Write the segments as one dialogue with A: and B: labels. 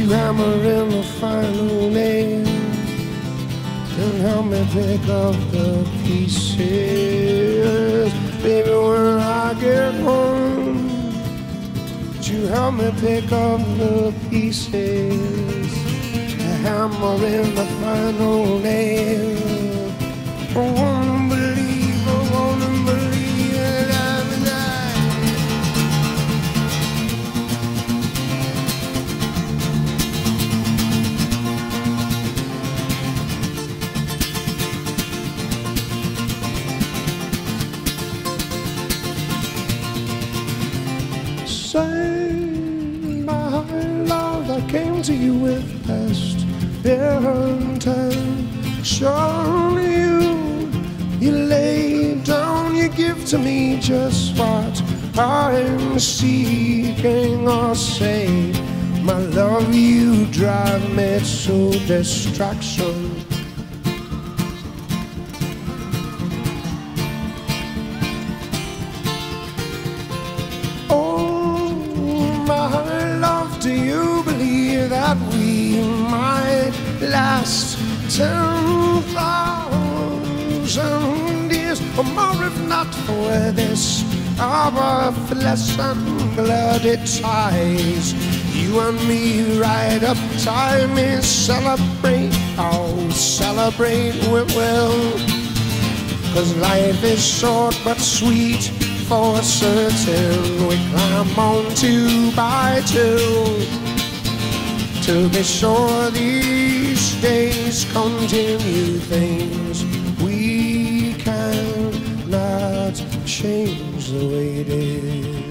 A: you hammer in the final nail? Then help me pick up the pieces. Baby, when I get home, would you help me pick up the pieces? Hammer in the final nail. I oh, Say, my love, I came to you with best Show you, you lay down, you give to me just what I'm seeking or say. My love, you drive me to distraction. Last ten thousand years or more, if not for this? Our flesh and blooded ties, you and me, right up time is celebrate, oh, celebrate we will. Cause life is short but sweet for certain. We climb on two by two to be sure these days continue things we cannot change the way it is.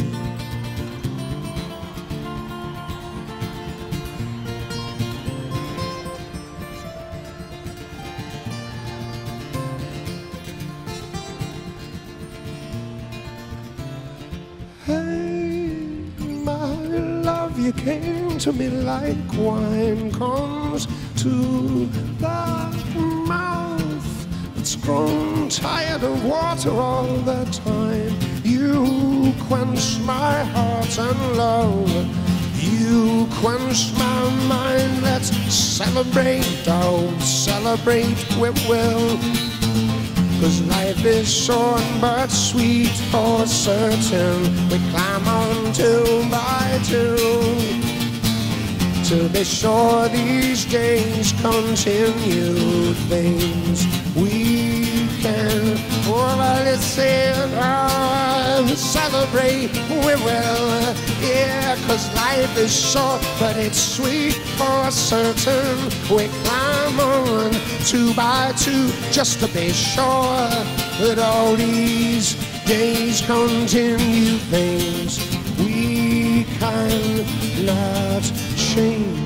A: Hey, my love, you came to me like wine comes to the mouth. It's grown tired of water all the time. You quench my heart and love. You quench my mind. Let's celebrate, oh, celebrate we will. Cause life is short but sweet for certain. We climb on two by two to be sure these days continue things. We can well let's uh, celebrate we will. Yeah cause life is short but it's sweet for certain. We climb on two by two just to be sure that all these days continue things. We cannot change is.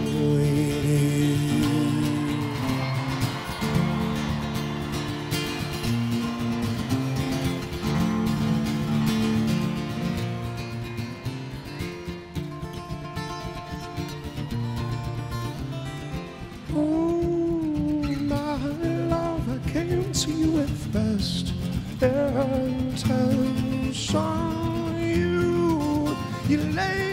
A: Oh, my love, I came to you with best intention. You, you lay you give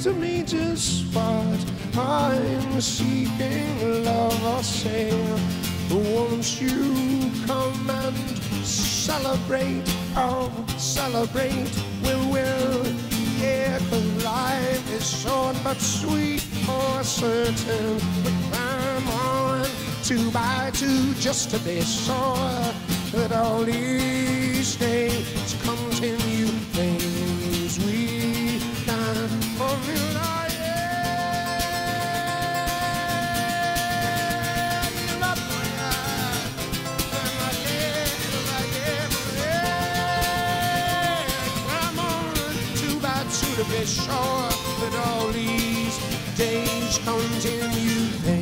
A: to me just what I'm seeking. Love, I say, won't you come and celebrate? Oh, celebrate, we will. Yeah, 'cause life is short but sweet for certain. We climb on two by two just to be sure that all these days to be sure that all these days continue.